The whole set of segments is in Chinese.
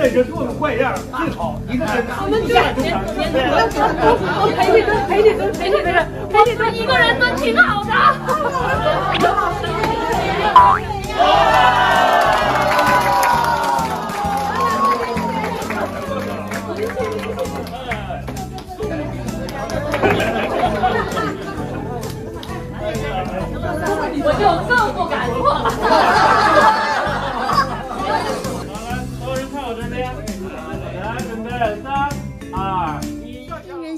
那个做的怪样，最好一个人我们就我陪你蹲，陪你蹲，陪你蹲，陪你蹲，一个人蹲挺好的。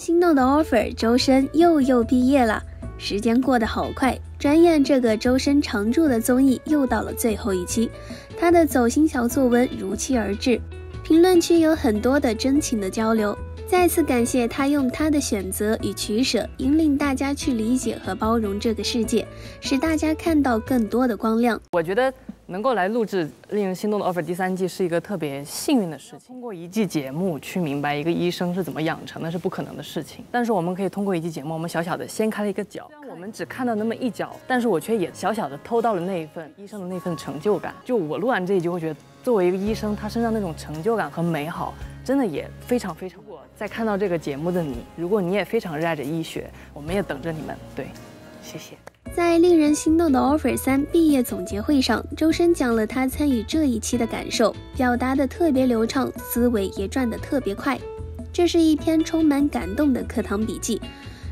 心动的 offer，周深又又毕业了。时间过得好快，转眼这个周深常驻的综艺又到了最后一期。他的走心小作文如期而至，评论区有很多的真情的交流。再次感谢他用他的选择与取舍，引领大家去理解和包容这个世界，使大家看到更多的光亮。我觉得。能够来录制《令人心动的 offer》第三季是一个特别幸运的事情。通过一季节目去明白一个医生是怎么养成的，是不可能的事情。但是我们可以通过一季节目，我们小小的掀开了一个角，虽然我们只看到那么一角，但是我却也小小的偷到了那一份医生的那份成就感。就我录完这一集，会觉得作为一个医生，他身上那种成就感和美好，真的也非常非常。如果在看到这个节目的你，如果你也非常热爱着医学，我们也等着你们。对，谢谢。在令人心动的 offer 三毕业总结会上，周深讲了他参与这一期的感受，表达的特别流畅，思维也转得特别快。这是一篇充满感动的课堂笔记。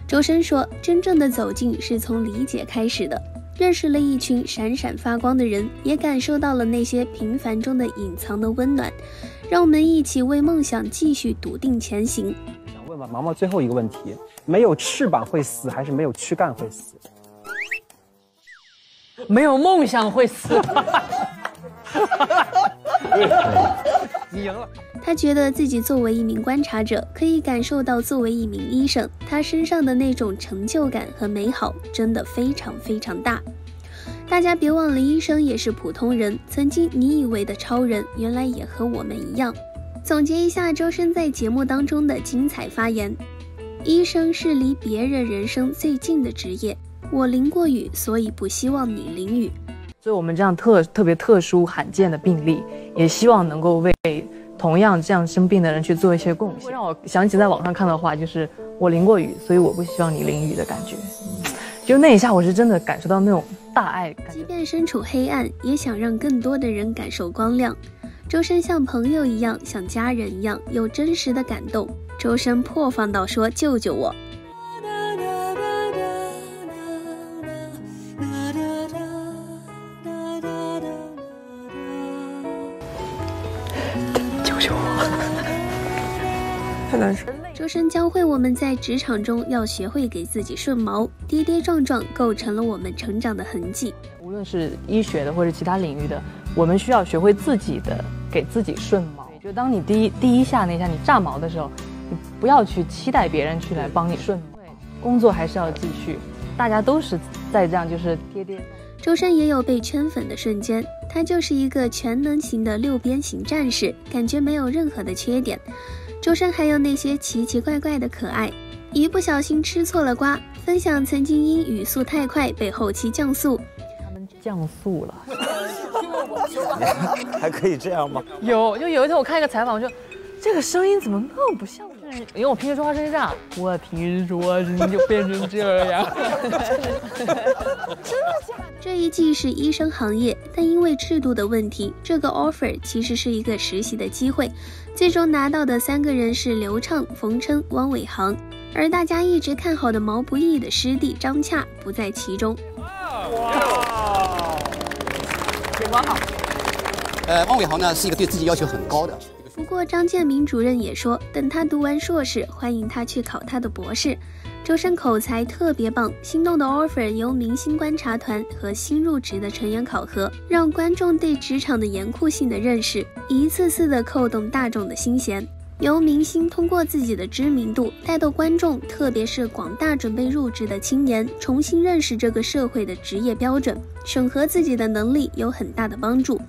周深说：“真正的走近是从理解开始的，认识了一群闪闪发光的人，也感受到了那些平凡中的隐藏的温暖。让我们一起为梦想继续笃定前行。”想问问毛毛最后一个问题：没有翅膀会死，还是没有躯干会死？没有梦想会死。你赢了。他觉得自己作为一名观察者，可以感受到作为一名医生，他身上的那种成就感和美好，真的非常非常大。大家别忘了，医生也是普通人，曾经你以为的超人，原来也和我们一样。总结一下周深在节目当中的精彩发言：医生是离别人人生最近的职业。我淋过雨，所以不希望你淋雨。所以我们这样特特别特殊罕见的病例，也希望能够为同样这样生病的人去做一些贡献。会让我想起在网上看的话，就是我淋过雨，所以我不希望你淋雨的感觉。就那一下，我是真的感受到那种大爱。即便身处黑暗，也想让更多的人感受光亮。周深像朋友一样，像家人一样，有真实的感动。周深破防到说：“救救我！”太难受。周深教会我们在职场中要学会给自己顺毛，跌跌撞撞构成了我们成长的痕迹。无论是医学的或者其他领域的，我们需要学会自己的给自己顺毛。就当你第一第一下那下你炸毛的时候，你不要去期待别人去来帮你顺毛。工作还是要继续，大家都是在这样就是跌跌。周深也有被圈粉的瞬间，他就是一个全能型的六边形战士，感觉没有任何的缺点。周深还有那些奇奇怪怪的可爱，一不小心吃错了瓜，分享曾经因语速太快被后期降速，他们降速了，还可以这样吗？有，就有一天我看一个采访，我说这个声音怎么那么不像？因为我平时说话声音这样，我平时说话声音就变成这样。真的假的？这一季是医生行业，但因为制度的问题，这个 offer 其实是一个实习的机会。最终拿到的三个人是刘畅、冯琛、汪伟航，而大家一直看好的毛不易的师弟张恰不在其中。哇，好。呃，汪伟航呢是一个对自己要求很高的。不过张建民主任也说，等他读完硕士，欢迎他去考他的博士。周深口才特别棒，心动的 offer 由明星观察团和新入职的成员考核，让观众对职场的严酷性的认识，一次次的扣动大众的心弦。由明星通过自己的知名度带动观众，特别是广大准备入职的青年，重新认识这个社会的职业标准，审核自己的能力有很大的帮助。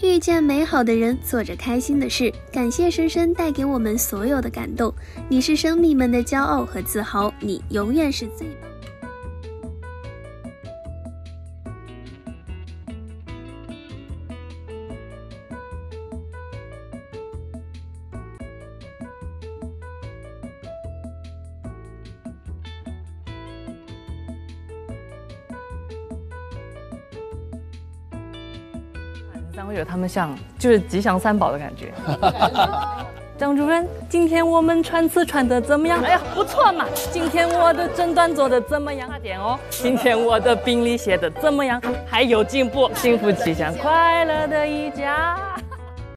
遇见美好的人，做着开心的事。感谢深深带给我们所有的感动，你是生命们的骄傲和自豪，你永远是最棒。张宇他们像就是吉祥三宝的感觉。张主任，今天我们穿刺穿的怎么样？哎呀，不错嘛。今天我的诊断做的怎么样？差点哦。今天我的病历写的怎么样？还有进步。幸福吉祥快乐的一